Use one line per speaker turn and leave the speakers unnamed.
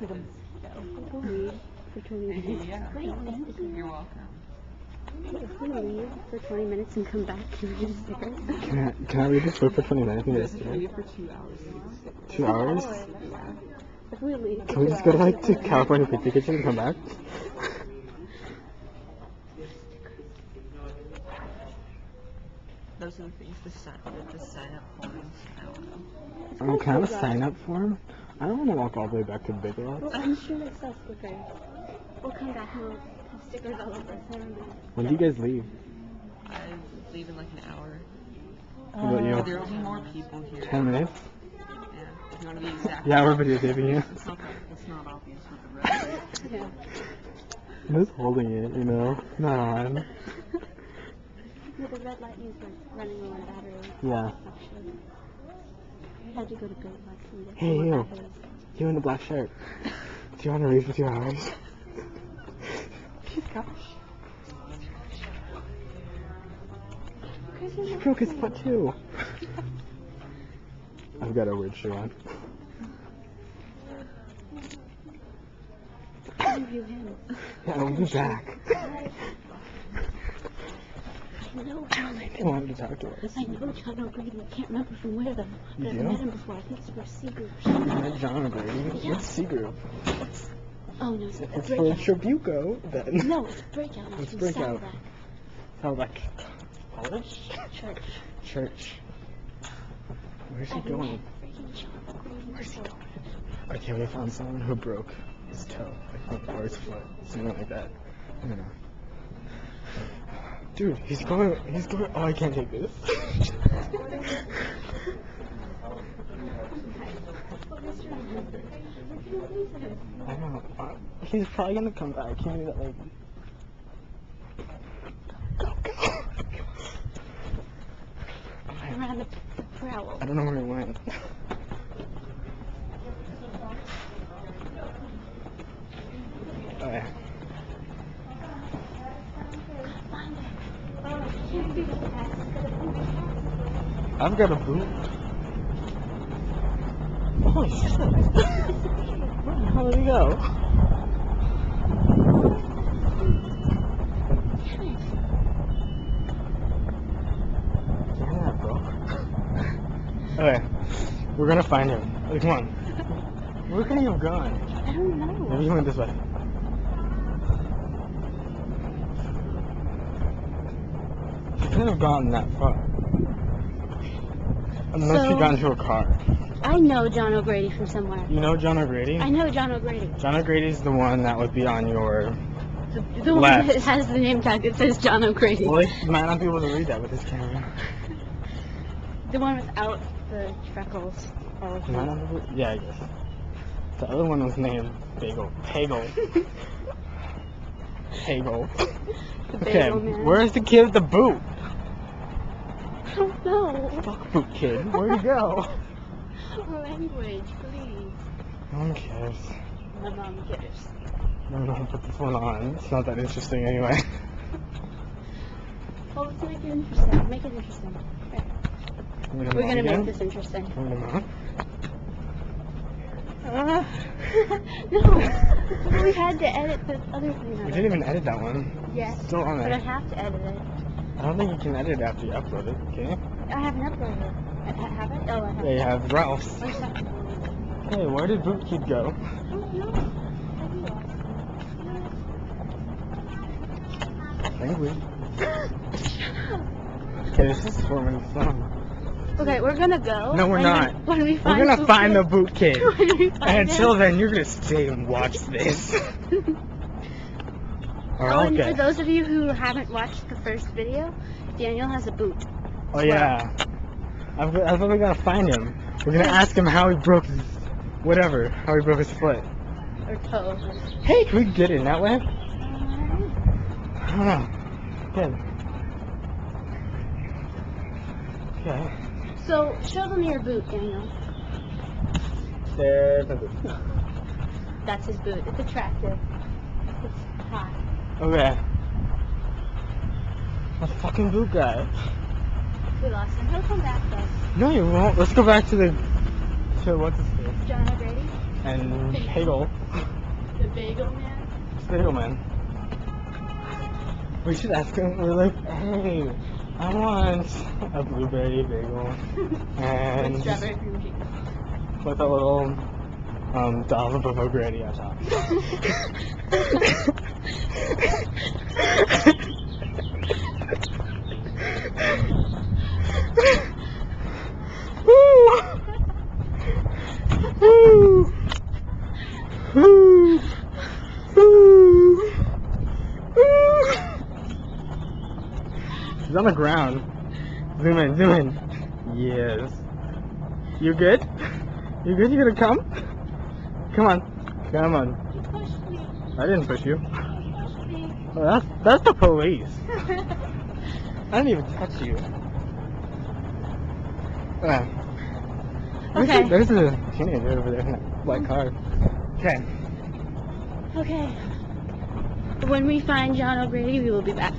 Him go. For 20 minutes.
Yeah.
Wait, thank you.
You're welcome.
If we leave for 20 minutes and come back, can we just stickers?
Can I, can I read this for 20 minutes and get a sticker?
leave for two hours. get.
Two hours?
If we leave
Can we just go to like to California Pizza Kitchen and come back?
Those are the things to sign, the, the sign up forms. I don't know.
Um, can I have a sign up form? I don't want to walk all the way back to Big
Well,
Lots.
I'm sure they sell stickers. We'll come back and we'll have stickers all over. I.
When do you guys leave?
I leave in like an hour.
How about you?
There will be more people here.
10 minutes?
Yeah. If you want to be exact.
Yeah, we're videotaping you.
It's not, it's not obvious with the red.
Yeah.
I'm just holding it, you know? Not on.
Yeah, the red light means we're running low on battery.
Yeah.
Actually. I had to go to Lots and get
Hey, you. You in the black shirt. Do you want to read for two hours? He broke his foot too. I've got a weird shoe on. Yeah, I'll be back.
I know John.
I wanted to talk to us.
I know John O'Grady. I can't remember from where though. But I've
You
met him before. I think it's for Seagroup.
I met John O'Grady.
Yeah.
What's C group?
Oh no, it's,
It's for. Tribuco then.
No, it's breakout.
It's Breakout. Sounds college?
Church.
Church. Where's he going?
met freaking John O'Grady
Where's he going? Okay, we found someone who broke his toe, I think, or his foot, something like that. I don't know. Dude, he's going. He's going. Oh, I can't take this. I know. Uh, he's probably gonna come back. He knew that like. Go go. Okay.
Around the, the prowl.
I don't know where he went. Okay.
Find it. Oh, it can't be the cat. It's gotta be the cat.
I've got a boot. Holy shit. Where the hell did he go? Yeah, bro. Okay. We're gonna find him. Come on. Where could he have gone?
I don't know.
Maybe he went this way. He couldn't have gone that far. Unless
So-
got into a car.
I know John O'Grady from somewhere.
You know John O'Grady?
I know John O'Grady.
John O'Grady's the one that would be on your.
The, the one
Left.
that has the name tag that says John O'Grady.
Well, he might not be able to read that with his camera.
The one without the freckles. All of
He might
them.
not be able- Yeah, I guess. The other one was named Bagel. Pagel. Pagel.
The
Okay,
bagel man.
where's the kid with the boot?
I don't know.
Fuck boot kid. Where'd he go?
Language, please.
No one cares.
My mom cares.
I'm gonna put this one on. It's not that interesting anyway.
Well, let's make it interesting. Make it interesting. Okay.
We're
We're gonna make this interesting.
Uh,
no, we had to edit the other thing.
we didn't even edit that one.
Yes,
Still on
but I have to edit it.
I don't think you can edit after you upload it, okay?
I haven't uploaded it. I, I have it? Oh, I have
you
it.
have Ralph's.
Where's?
Hey, where did Boot Kid go?
I don't know.
Okay, this is four minutes long.
Okay, we're gonna go.
No, we're
when
not.
We, when we find We're
gonna find the Boot Kid.
when we find
And until then, you're gonna stay and watch this.
Oh, and
okay.
for those of you who haven't watched the first video, Daniel has a boot.
Oh yeah. I've, I thought we gotta find him. We're gonna ask him how he broke his, whatever, how he broke his foot.
Or toe.
Hey, can we get in that way? I don't know. Good. Okay.
So, show them your boot, Daniel.
There's my boot.
That's his boot. It's attractive. It's hot.
Okay. A fucking boot guy.
We lost him. He'll come back though.
No, you won't. Let's go back to the, to what's his face?
John O'Grady?
and Hagel,
The bagel man.
Bagel Man. We should ask him. We're like, hey, I want a blueberry bagel and
With strawberry cream cheese.
with a little um, dollop of O'Grady on top. Woo! Woo! Woo! Woo! Woo! He's on the ground. Zoom in, zoom in. Yes. You good? You good? You gonna come? Come on. Come on.
You pushed me.
I didn't push you.
You pushed me.
Oh, that's that's the police. I didn't even touch you. Uh, there's a-
Okay.
There's a teenager over there in that white car. Okay.
okay. When we find John O'Grady, we will be back.